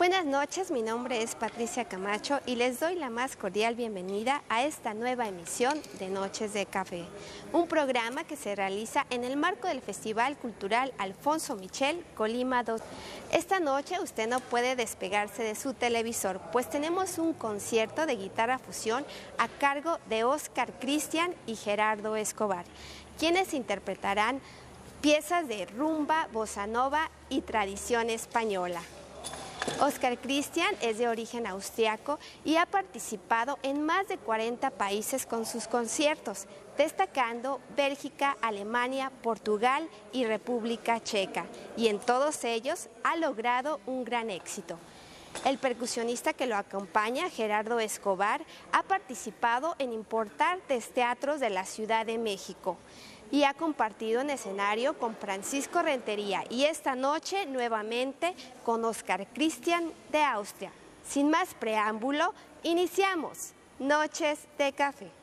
Buenas noches, mi nombre es Patricia Camacho y les doy la más cordial bienvenida a esta nueva emisión de Noches de Café, un programa que se realiza en el marco del Festival Cultural Alfonso Michel Colima 2. Esta noche usted no puede despegarse de su televisor, pues tenemos un concierto de guitarra fusión a cargo de Oscar Cristian y Gerardo Escobar, quienes interpretarán piezas de rumba, bossa nova y tradición española. Oscar Christian es de origen austriaco y ha participado en más de 40 países con sus conciertos, destacando Bélgica, Alemania, Portugal y República Checa, y en todos ellos ha logrado un gran éxito. El percusionista que lo acompaña, Gerardo Escobar, ha participado en importantes teatros de la Ciudad de México y ha compartido en escenario con Francisco Rentería y esta noche nuevamente con Oscar Christian de Austria. Sin más preámbulo, iniciamos Noches de Café.